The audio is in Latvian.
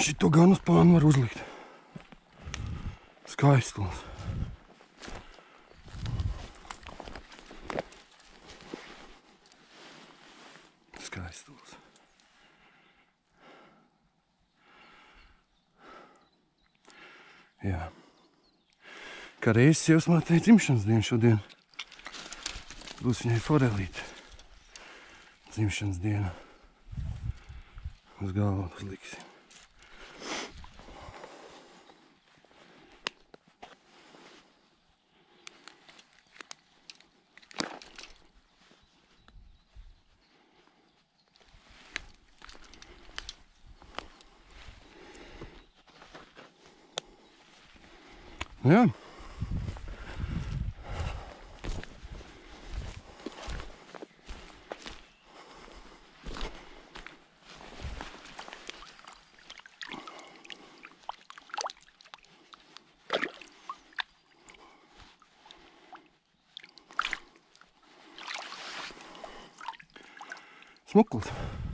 šito gan uz pānu var uzlikt. Skaistls. Skaistls. Jā. Kā reizes sievas mātei dzimšanas diena šodien. Būs viņai forelīte. Dzimšanas diena. Uz galvu uzliksim. Yeah. Smoke goes.